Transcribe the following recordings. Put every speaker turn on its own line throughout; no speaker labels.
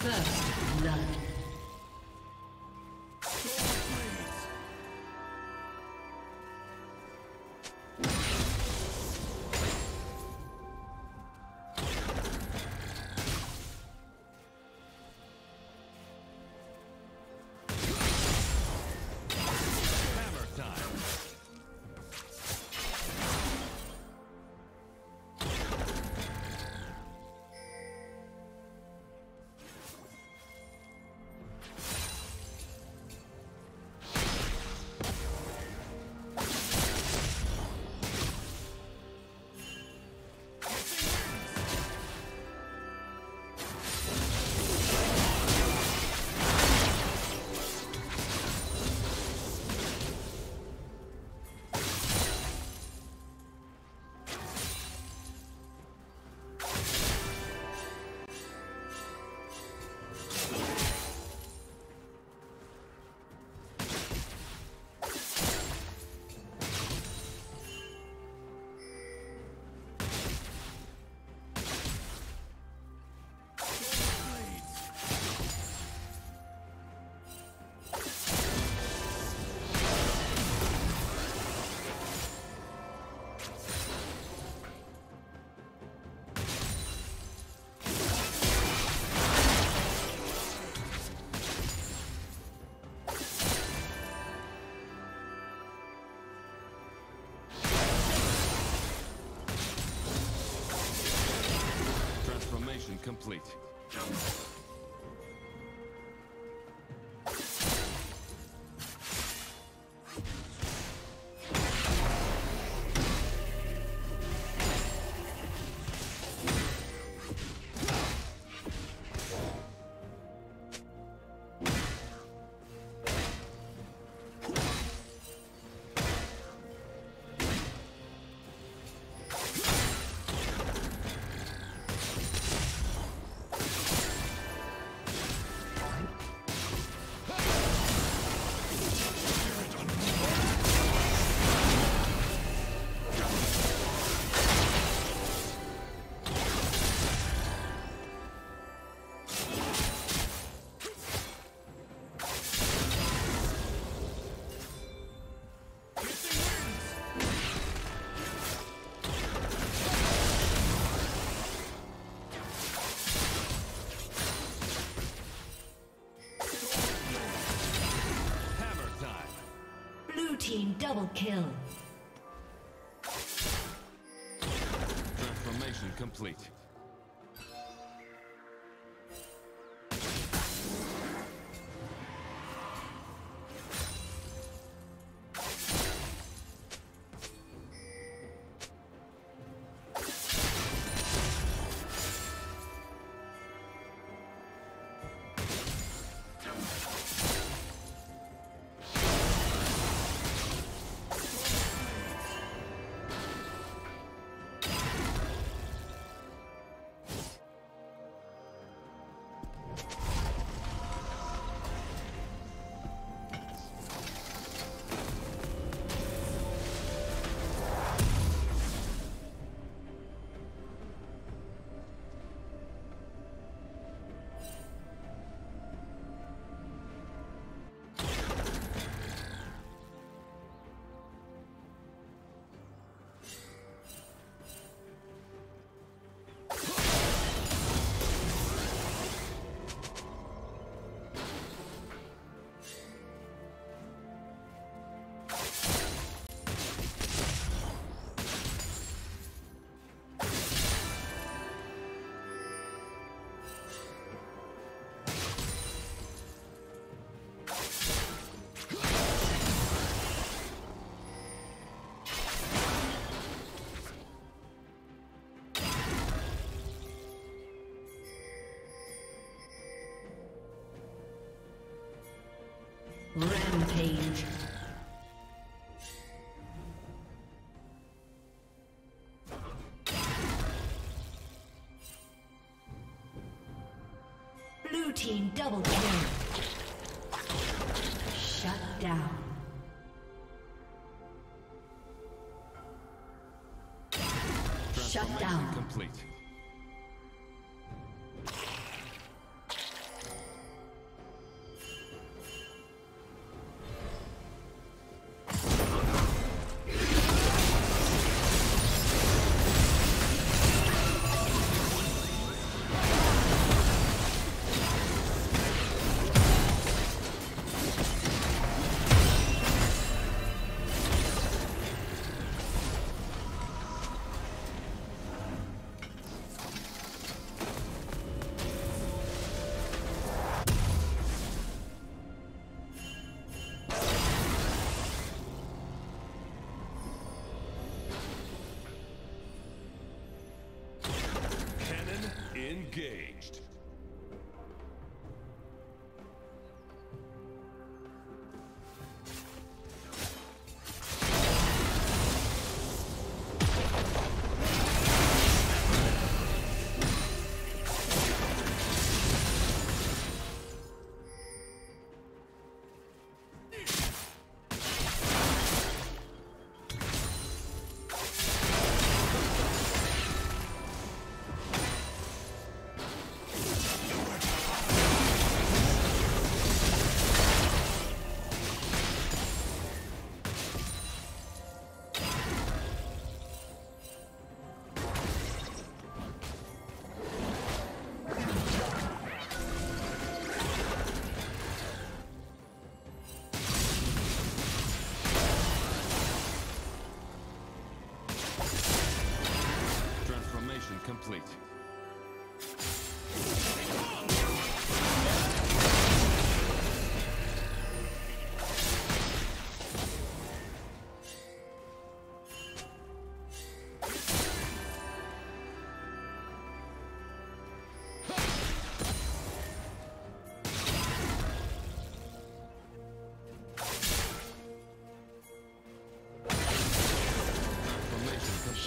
First blood.
Complete.
Double kill.
Transformation complete.
Rampage. Blue team double kill. Shut down. Shut down.
Complete.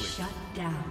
Shut
down.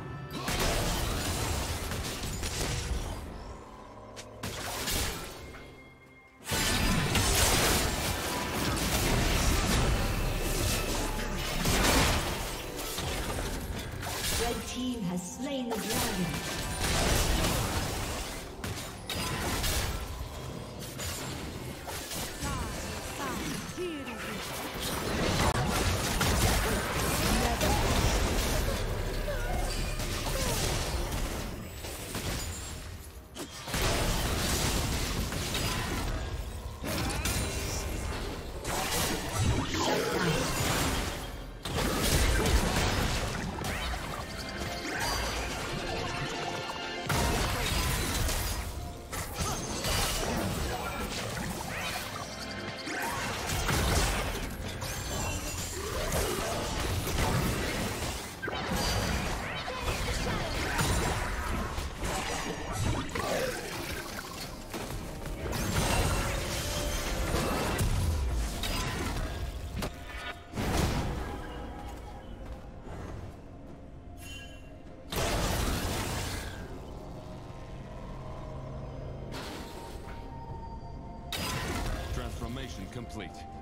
Complete.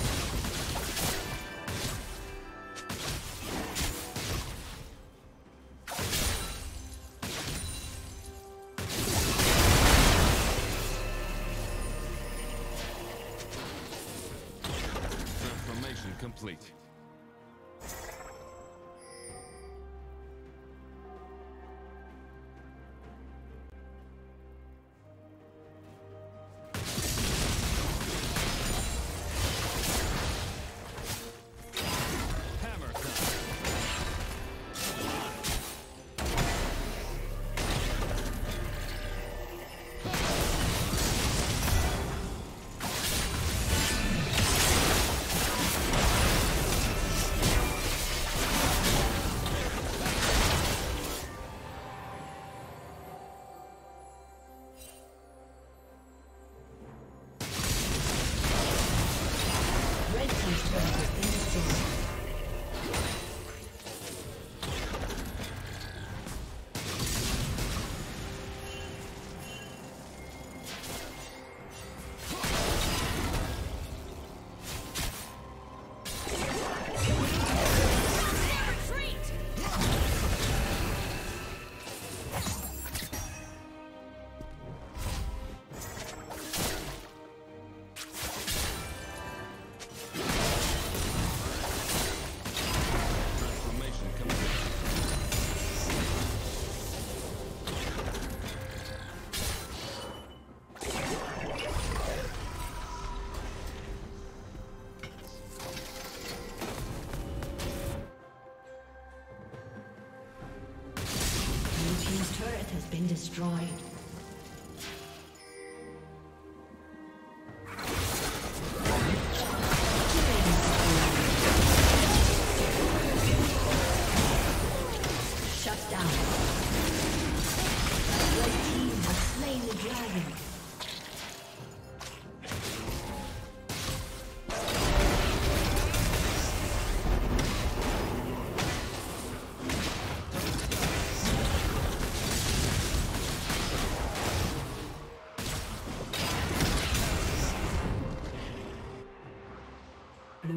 Destroyed.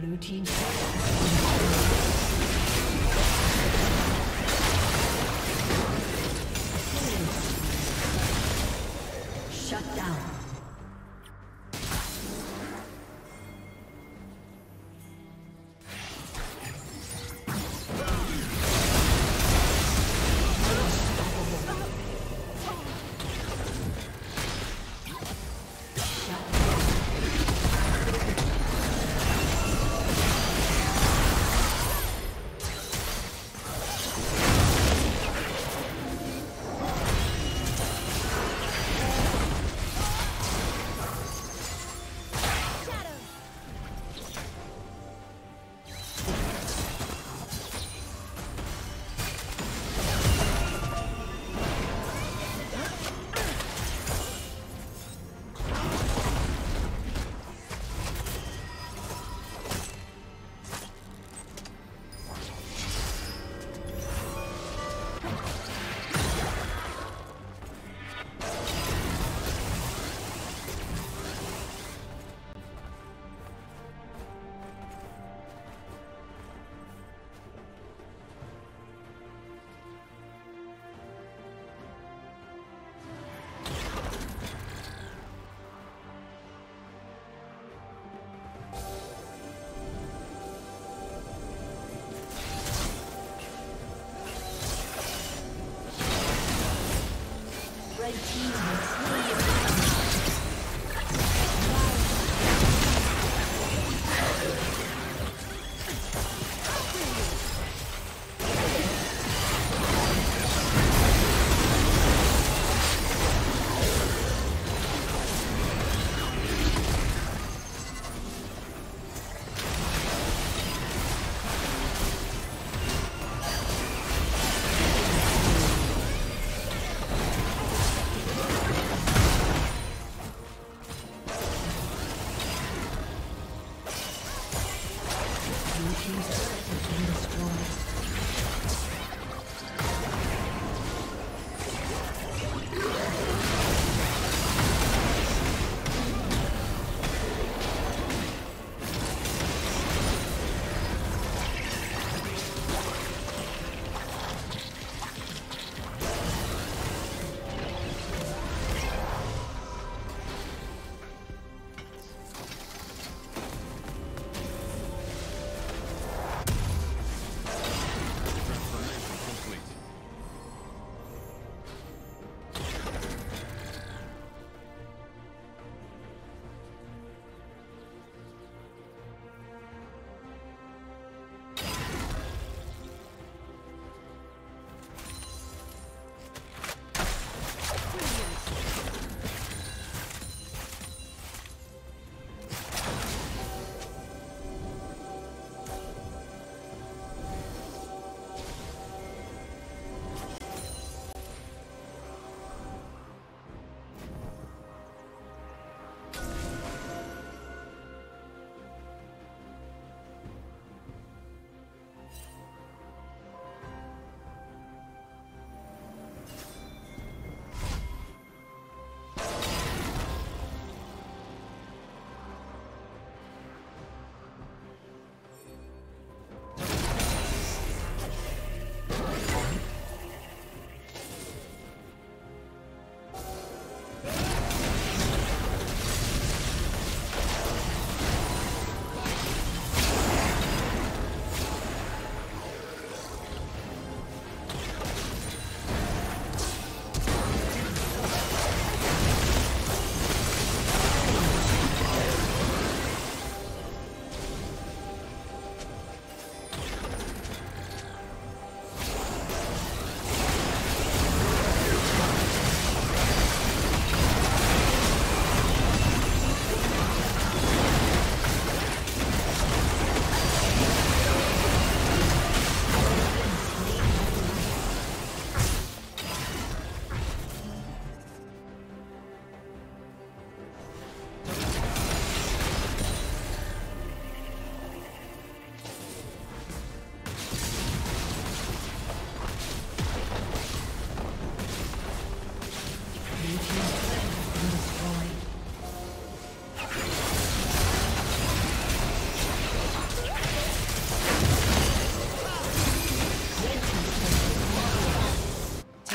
Blue team.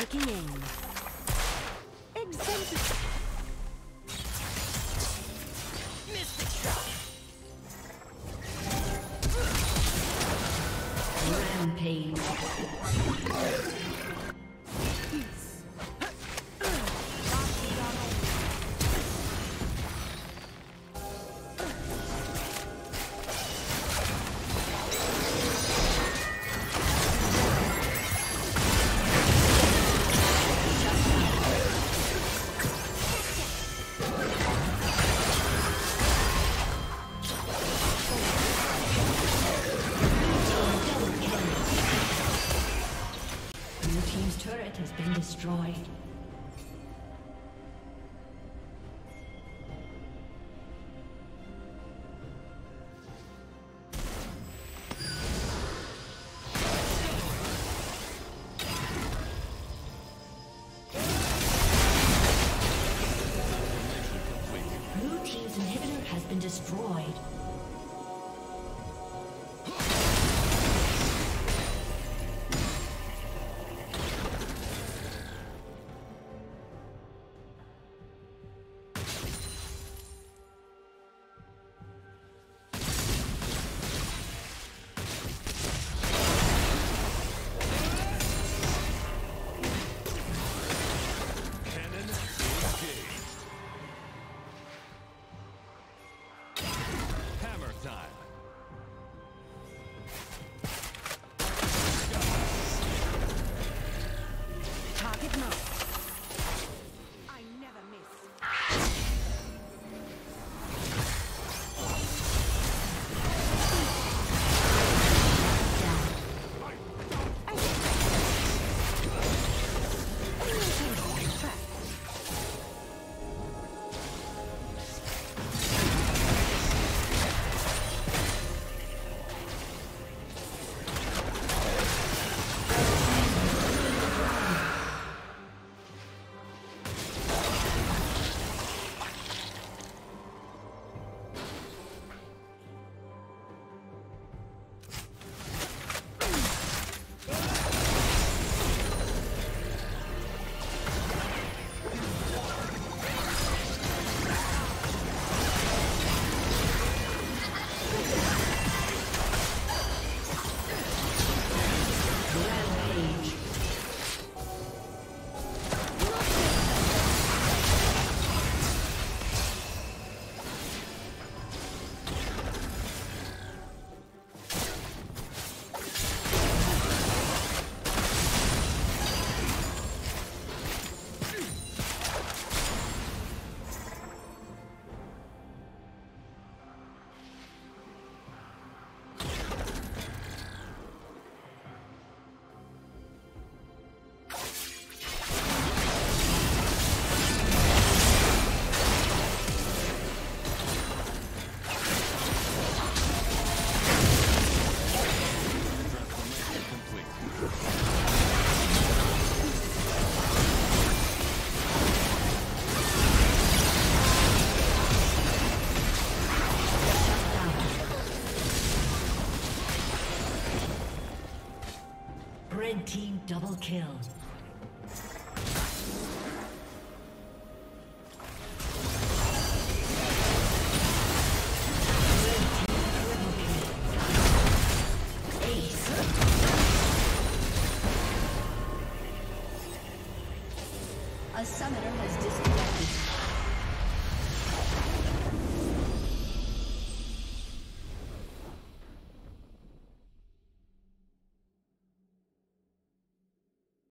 Taking. Kill. A summoner